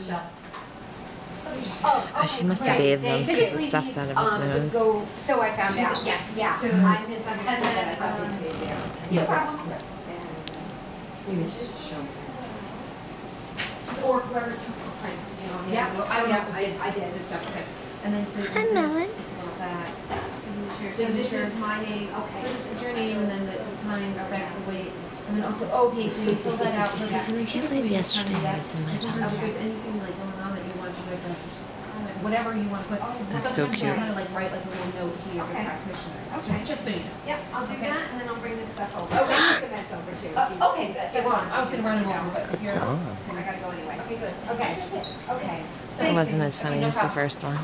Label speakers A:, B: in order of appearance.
A: Michelle.
B: Oh,
C: Oh, she must have
B: great.
C: bathed him
B: Thanks.
C: because the stuff's out of his
A: Um,
C: nose.
A: go
B: So I found
A: to-
B: out.
A: yes,
B: Yeah.
A: to-
B: I misunderstood
A: And then,
B: that. I thought
A: um,
B: they stayed there.
A: No
B: Yeah.
A: problem.
B: And-
A: Just show. Just or whoever took the prints, you know, I mean,
B: Yeah,
A: don't I don't
B: yeah, I,
A: did
B: I did.
A: this stuff, okay. And then so
C: Hi,
A: this,
C: Melon.
A: that,
B: So this is my name,
A: So this is your name, and then the the time, the sex, the weight, and then also, okay, so you fill that out. perfect.
C: And I can't believe yesterday I was in my
A: Is
C: phone.
A: If there's anything like going on that you want to like, uh, comment, whatever you want to put.
C: That's so
A: Sometimes
C: cute.
A: you kind of like write like a little note here for
B: Okay.
A: practitioners,
B: Okay.
A: just, just so you know.
B: Yep, I'll do
A: Okay.
B: that and then I'll bring this stuff over.
A: Okay.
B: I'll bring the meds over too.
A: Uh, okay, good, that's
B: you
A: awesome. I was gonna run them over, but if you're.
C: God.
B: I gotta go anyway.
A: Okay, good.
B: Okay, okay.
C: That wasn't as funny
A: no
C: as the first one.